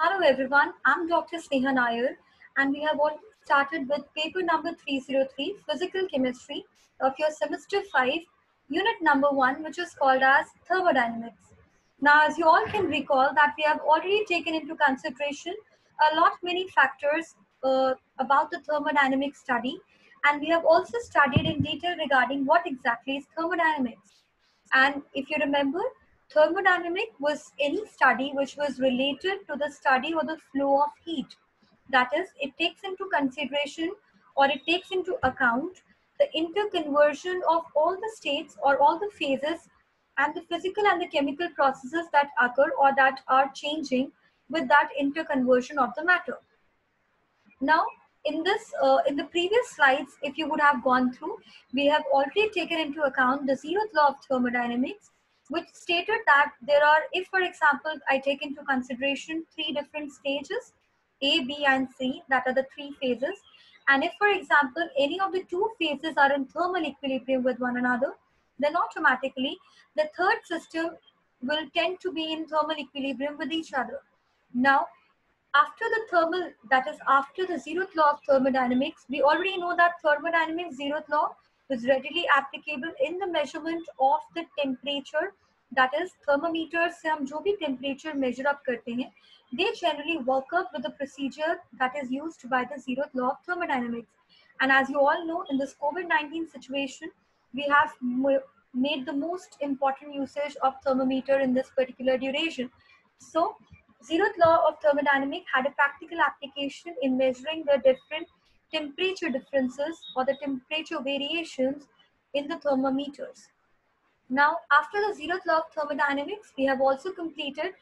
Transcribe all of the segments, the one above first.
Hello everyone, I'm Dr. Sneha Nair and we have all started with paper number 303, Physical Chemistry of your semester 5, unit number 1 which is called as Thermodynamics. Now as you all can recall that we have already taken into consideration a lot many factors uh, about the thermodynamic study and we have also studied in detail regarding what exactly is thermodynamics. And if you remember, Thermodynamic was any study which was related to the study or the flow of heat. That is, it takes into consideration or it takes into account the interconversion of all the states or all the phases and the physical and the chemical processes that occur or that are changing with that interconversion of the matter. Now, in this, uh, in the previous slides, if you would have gone through, we have already taken into account the zeroth law of thermodynamics which stated that there are, if for example, I take into consideration three different stages, A, B, and C, that are the three phases. And if, for example, any of the two phases are in thermal equilibrium with one another, then automatically the third system will tend to be in thermal equilibrium with each other. Now, after the thermal, that is after the zeroth law of thermodynamics, we already know that thermodynamics zeroth law is readily applicable in the measurement of the temperature that is thermometers se hum jo bhi temperature measure up karte hain they generally work up with the procedure that is used by the zeroth law of thermodynamics. And as you all know in this covid-19 situation we have made the most important usage of thermometer in this particular duration. So zeroth law of thermodynamics had a practical application in measuring the different temperature differences or the temperature variations in the thermometers. Now, after the zeroth law of thermodynamics, we have also completed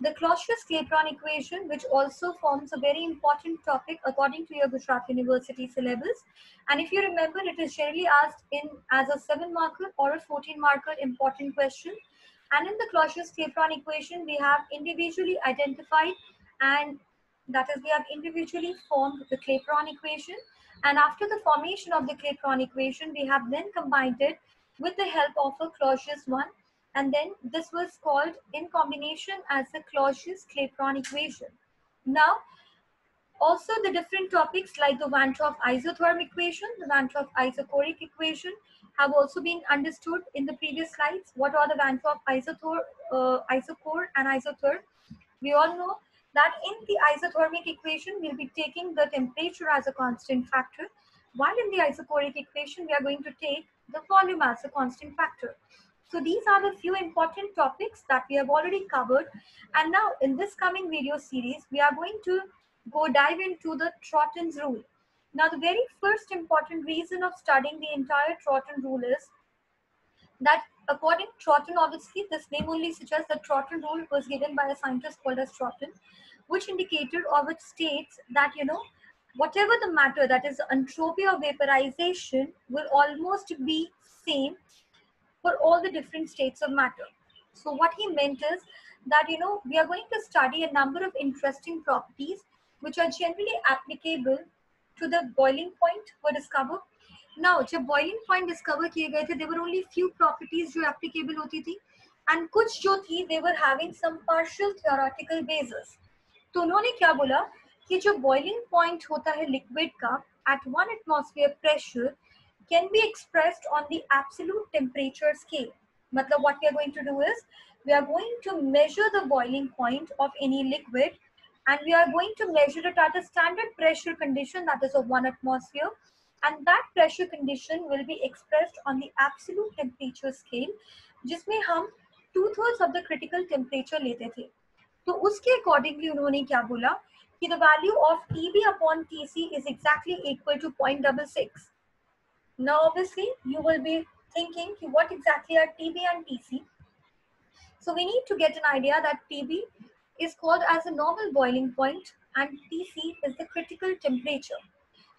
the Clausius-Clapeyron equation, which also forms a very important topic according to your Gujarat University syllabus. And if you remember, it is generally asked in as a 7 marker or a 14 marker important question. And in the Clausius-Clapeyron equation, we have individually identified and that is, we have individually formed the Clapeyron equation. And after the formation of the Clapeyron equation, we have then combined it with the help of a Clausius one. And then this was called in combination as the Clausius-Clapeyron equation. Now, also the different topics like the Van isotherm equation, the Van isochoric equation have also been understood in the previous slides. What are the Van 't Hoff isochor, uh, isochore and isotherm? We all know that in the isothermic equation, we'll be taking the temperature as a constant factor, while in the isochoric equation, we are going to take the volume as a constant factor. So these are the few important topics that we have already covered. And now in this coming video series, we are going to go dive into the Trouton's rule. Now the very first important reason of studying the entire Trouton rule is that according to Trouton, obviously this name only suggests that Trouton rule was given by a scientist called as Trouton which indicated or which states that, you know, whatever the matter that is entropy or vaporization will almost be same for all the different states of matter. So what he meant is that, you know, we are going to study a number of interesting properties which are generally applicable to the boiling point were discovered. Now, जब boiling point discover किए गए थे, were only few properties जो applicable होती थी, and कुछ जो थी, were having some partial theoretical basis. तो उन्होंने क्या बोला कि जो बॉइलिंग पॉइंट होता है लिक्विड का at one atmosphere pressure can be expressed on the absolute temperature scale मतलब what we are going to do is we are going to measure the boiling point of any liquid and we are going to measure it at a standard pressure condition that is of one atmosphere and that pressure condition will be expressed on the absolute temperature scale जिसमें हम two thirds of the critical temperature लेते थे तो उसके accordingly उन्होंने क्या बोला कि the value of TB upon TC is exactly equal two point double six now obviously you will be thinking what exactly are TB and TC. So we need to get an idea that TB is called as a normal boiling point and TC is the critical temperature.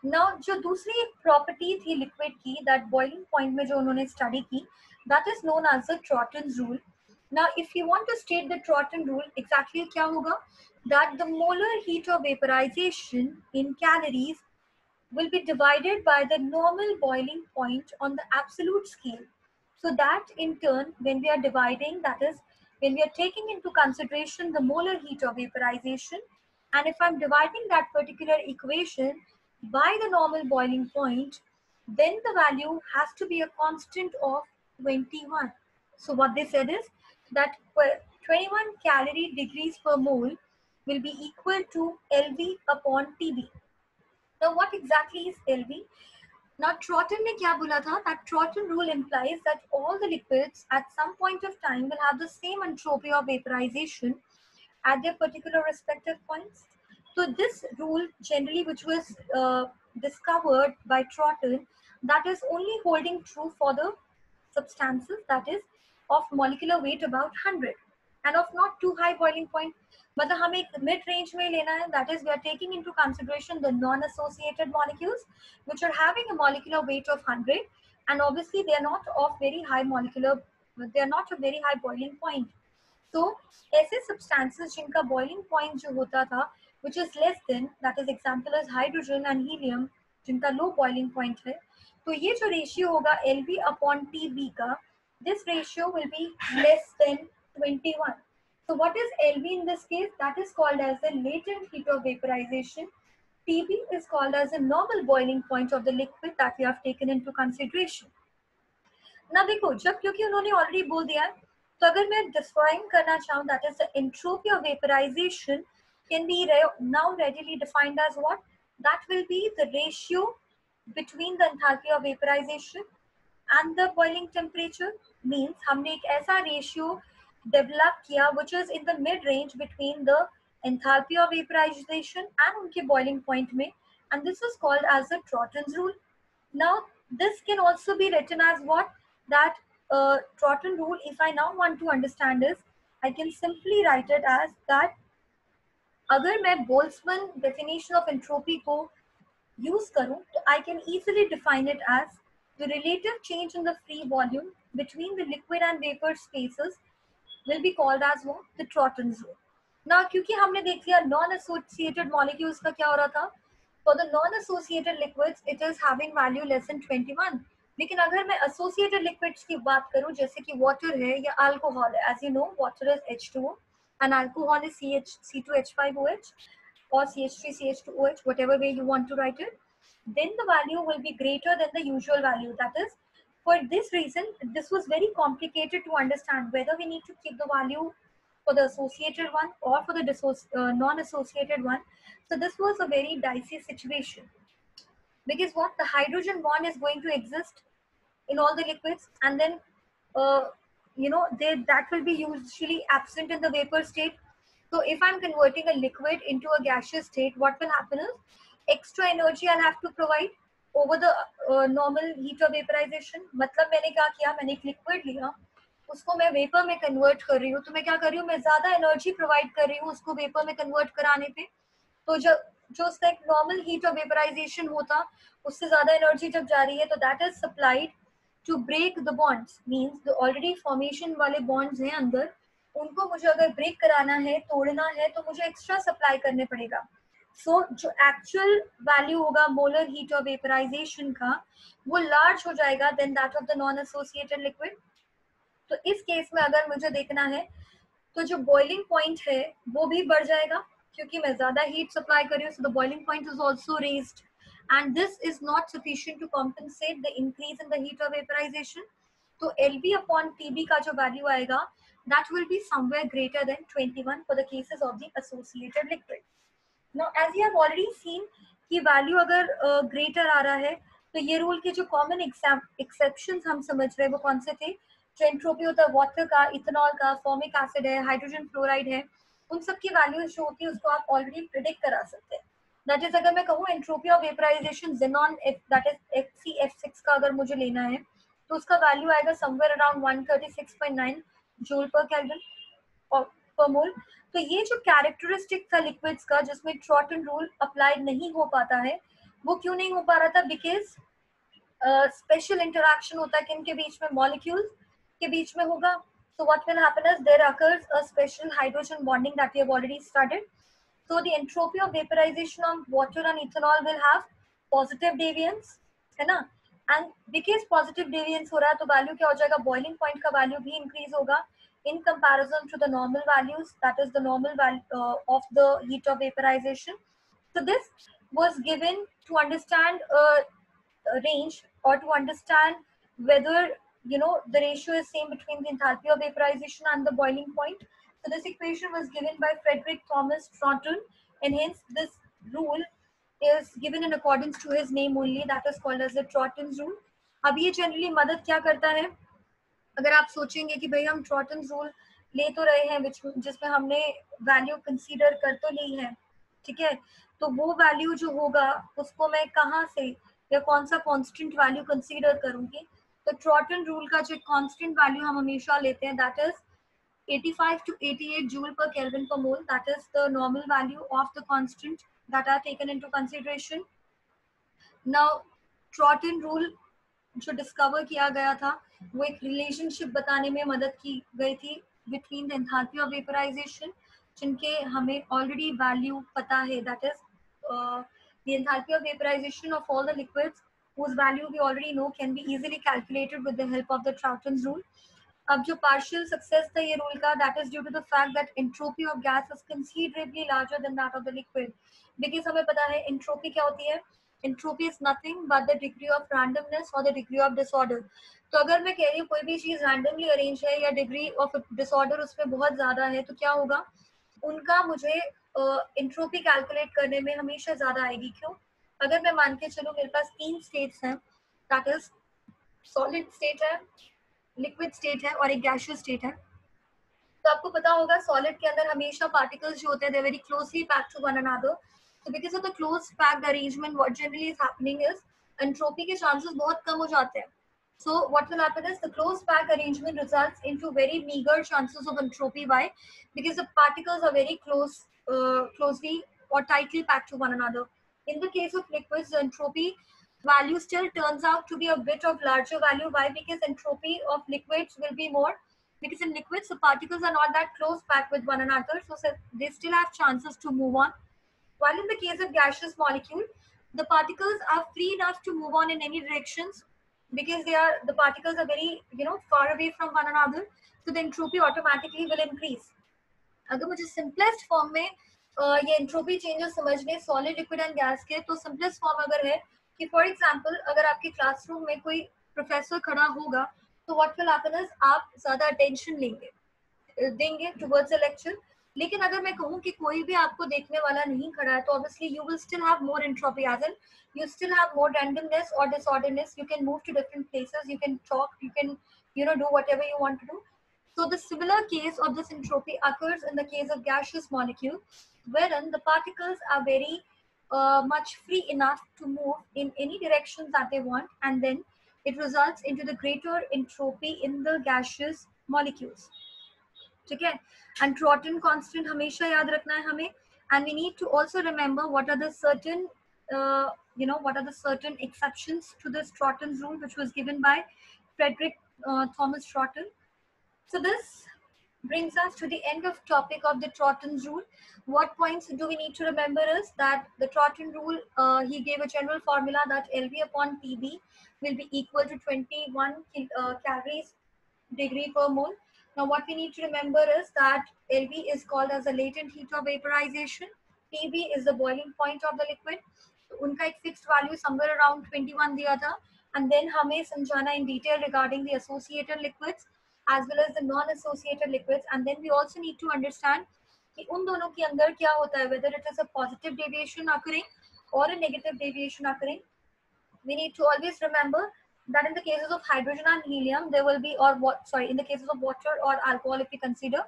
Now जो दूसरी एक property थी liquid की that boiling point में जो उन्होंने study की that is known as the Troughton's rule now, if you want to state the Troughton rule, exactly kya hoga? That the molar heat of vaporization in calories will be divided by the normal boiling point on the absolute scale. So that in turn, when we are dividing, that is, when we are taking into consideration the molar heat of vaporization, and if I'm dividing that particular equation by the normal boiling point, then the value has to be a constant of 21. So what they said is that 21 calorie degrees per mole will be equal to LV upon TB. Now what exactly is LV? Now Trouton ne kya bola tha? That Trouton rule implies that all the liquids at some point of time will have the same entropy of vaporization at their particular respective points. So this rule generally, which was uh, discovered by Trouton, that is only holding true for the substances that is of molecular weight about 100 and of not too high boiling point. But the एक mid range में लेना है that is we are taking into consideration the non associated molecules which are having a 100 and obviously they are not of very high molecular they are not of very high boiling point so ऐसे substances जिनका boiling point जो होता था which is less than that is example is hydrogen and helium जिनका low boiling point है तो ये जो रेशियो होगा एल बी अपॉन का this ratio will be less than 21 so what is lb in this case that is called as the latent heat of vaporization tb is called as a normal boiling point of the liquid that we have taken into consideration ना देखो जब क्योंकि उन्होंने already बोल दिया तो अगर मैं डिफाइन करना चाहूँ that is the entropy of vaporization can be now readily defined as what? That will be the ratio between the enthalpy of vaporization and the boiling temperature. Means हमने एक ऐसा ratio develop किया which is in the mid range between the enthalpy of vaporization and उनके boiling point में and this is called as the Trouton's rule. Now this can also be written as what? That uh, rule if I now want to understand is I can simply write it as that अगर मैं Boltzmann definition of entropy को use करूँ तो I can easily define it as the relative change in the free volume between the liquid and vapour spaces will be called as वो the Trouton zone ना क्योंकि हमने देख लिया non associated molecules का क्या हो रहा था? For the non associated liquids it is having value less than 21 लेकिन अगर मैं एसोसिएटेड लिक्विड्स की बात करूँ, जैसे कि वाटर है या अल्कोहल है as you know water is H2O and alcohol is CH, C2H5OH or CH3CH2OH, whatever way you want to write it, then the value will be greater than the usual value. That is, for this reason, this was very complicated to understand whether we need to keep the value for the associated one or for the uh, non-associated one. So this was a very dicey situation. Because what the hydrogen bond is going to exist in all the liquids and then uh, you know they that will be usually absent in the vapor state so if i'm converting a liquid into a gaseous state what will happen is extra energy i'll have to provide over the uh, normal heat of vaporization मतलब मैंने क्या किया मैंने एक liquid लिया उसको मैं vapour में कन्वर्ट कर रही हूँ तो मैं क्या कर रही हूँ मैं ज़्यादा एनर्जी प्रोवाइड कर रही हूँ उसको वेपर में कन्वर्ट कराने पे तो जब जो उसका एक नॉर्मल हीट ऑफ़ वेपराइजेशन होता उससे ज़्यादा एनर्जी जब जा रही है तो that is supplied to break the bonds means already formation वाले बॉन्ड्स हैं अंदर उनको मुझे अगर ब्रेक कराना है तोड़ना है तो मुझे एक्स्ट्रा सप्लाई करने पड़ेगा। सो so, जो एक्चुअल वैल्यू होगा मोलर हीट ऑफ़ वेपराइजेशन का वो लार्ज हो जाएगा than that of the non associated liquid तो इस केस में अगर मुझे देखना है तो जो बॉइलिंग पॉइंट है वो भी बढ़ जाएगा क्योंकि मैं ज़्यादा हीट सप्लाई कर रही हूँ so the boiling point is also raised and this is not sufficient to compensate the increase in the heat of vaporization. So LB upon TB का जो value आएगा that will be somewhere greater than 21 for the cases of the associated liquid. Now as you have already seen कि value अगर uh, greater आ रहा है तो ये rule के जो common exceptions हम समझ रहे हैं वो कौन से थे जो एंट्रोपी होता है वाटर का इथेनॉल का फॉर्मिक एसिड है हाइड्रोजन फ्लोराइड है उन सब की वैल्यूज़ जो होती है उसको आप ऑलरेडी प्रिडिक्ट करा सकते हैं दैट इज़ अगर मैं कहूँ entropy of vaporization xenon that is F C F six का अगर मुझे लेना है तो उसका वैल्यू आएगा somewhere around one thirty six point nine joule पर केल्विन पर मोल तो ये जो कैरेक्टरिस्टिक था लिक्विड्स का, जिसमें ट्रॉटन रूल अप्लाई नहीं हो पाता है, वो क्यों नहीं हो पा रहा था? बिकॉज़ स्पेशल इंटरेक्शन होता है के बीच में? मॉलिक्यूल्स के बीच में होगा। So what will happen is there occurs a special hydrogen bonding that we have already studied So the entropy of vaporization of water and ethanol will have positive deviance, है ना? And because positive deviance हो रहा है तो value क्या हो जाएगा? Boiling point का value भी increase होगा. in comparison to the normal values, that is the normal value uh, of the heat of vaporization. So this was given to understand a, a range or to understand whether you know the ratio is same between the enthalpy of vaporization and the boiling point. So this equation was given by Frederick Thomas Troughton, and hence this rule is given in accordance to his name only. That is called as the Troughton's rule. अब ये generally मदद क्या करता है अगर आप सोचेंगे कि भाई हम ट्रॉटन रूल ले तो रहे हैं जिसमें हमने वैल्यू कंसीडर कर तो ली है ठीक है तो वो वैल्यू जो होगा उसको मैं कहाँ से या कौन सा कांस्टेंट वैल्यू कंसीडर करूँगी तो ट्रॉटन रूल का जो कांस्टेंट वैल्यू हम हमेशा लेते हैं that is 85 to 88 joule per kelvin per mole that is the normal value of the constant that are taken into consideration now Trouton rule जो डिस्कवर किया गया था वो एक रिलेशनशिप बताने में मदद की गई थी between the enthalpy of vaporization जिनके हमें ऑलरेडी वैल्यू पता है that is the enthalpy of vaporization of all the liquids whose value we already know can be easily calculated with the help of the Troughton's rule. अब जो partial success था ये rule का that is due to the fact that entropy of gas is considerably larger than that of the liquid because हमें पता है entropy क्या होती है? Entropy is nothing but the degree of randomness और द डिग्री ऑफ़ डिसऑर्डर तो अगर मैं कह रही हूँ कोई भी चीज़ रैंडमली अरेंज है या डिग्री ऑफ़ डिसऑर्डर उसमें बहुत ज़्यादा है तो क्या होगा? उनका मुझे इंट्रोपी uh, कैलकुलेट करने में हमेशा ज़्यादा आएगी। क्यों? अगर मैं मान के चलूँ मेरे पास तीन स्टेट्स हैं दैट इज़ सॉलिड स्टेट है लिक्विड स्टेट है और एक गैशियस स्टेट है तो आपको पता होगा सॉलिड के अंदर हमेशा पार्टिकल्स जो होते हैं they very closely pack to one another So because of the close packed arrangement, what generally is happening is entropy के chances बहुत कम हो जाते हैं. So what will happen is the close packed arrangement results into very meager chances of entropy. Why? Because the particles are very close, uh, closely or tightly packed to one another. In the case of liquids, the entropy value still turns out to be a bit of larger value. Why? Because entropy of liquids will be more. Because in liquids, the particles are not that close packed with one another. So they still have chances to move on. While in the case of gaseous molecule, the particles are free enough to move on in any directions because they are the particles are very you know far away from one another. So the entropy automatically will increase. अगर मुझे simplest form में uh, ये entropy changes समझने solid, liquid and gas के तो simplest form अगर है कि फॉर एग्ज़ाम्पल अगर आपके क्लासरूम में कोई प्रोफेसर खड़ा होगा तो वट विल आप ज़्यादा अटेंशन लेंगे देंगे टूवर्ड्स अ लेक्चर लेकिन अगर मैं कहूँ कि कोई भी आपको देखने वाला नहीं खड़ा है तो obviously you will still have more इंट्रोपियाजन you still have more randomness और disorderness you can move to different places you can talk you can you know do whatever you want to so the similar case of this entropy occurs in the case of gaseous molecule where the particles are very uh, much free enough to move in any direction that they want and then it results into the greater entropy in the gaseous molecules. Okay, and Trouton constant हमेशा याद and we need to also remember what are the certain uh, you know what are the certain exceptions to this Trouton's rule which was given by Frederick uh, Thomas Trouton so this brings us to the end of topic of the Trouton's rule what points do we need to remember is that the Trouton rule uh, he gave a general formula that LV upon PV will be equal to 21 uh, calories degree per mole now, what we need to remember is that LV is called as the latent heat of vaporization. PV is the boiling point of the liquid. unka ek fixed value somewhere around 21 the other. And then hame samjhana in detail regarding the associated liquids as well as the non-associated liquids. And then we also need to understand कि उन दोनों के अंदर क्या होता है whether it is a positive deviation occurring or a negative deviation occurring. We need to always remember that in the cases of hydrogen and helium, there will be, or what, sorry, in the cases of water or alcohol, if we consider,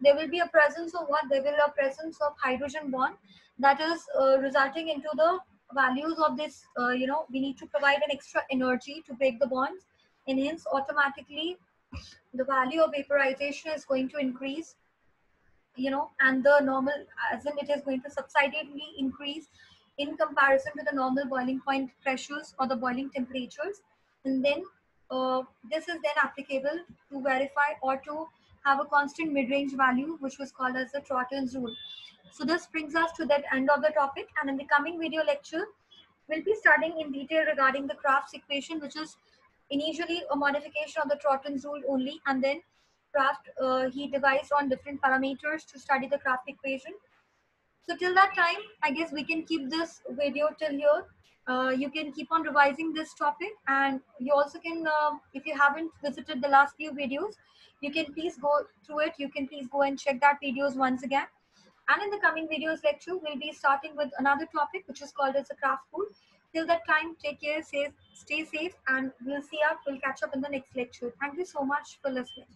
there will be a presence of what? There will be a presence of hydrogen bond that is uh, resulting into the values of this, uh, you know, we need to provide an extra energy to break the bonds and hence automatically the value of vaporization is going to increase, you know, and the normal, as in it is going to subsidently increase in comparison to the normal boiling point pressures or the boiling temperatures and then uh, this is then applicable to verify or to have a constant mid-range value which was called as the Trouton's rule. So this brings us to that end of the topic and in the coming video lecture we'll be studying in detail regarding the Crafts equation which is initially a modification of the Trouton's rule only and then craft uh, he devised on different parameters to study the craft equation. So till that time, I guess we can keep this video till here. Uh, you can keep on revising this topic and you also can, uh, if you haven't visited the last few videos, you can please go through it. You can please go and check that videos once again. And in the coming videos lecture, we'll be starting with another topic, which is called as a craft pool. Till that time, take care, stay, stay safe, and we'll see up. We'll catch up in the next lecture. Thank you so much for listening.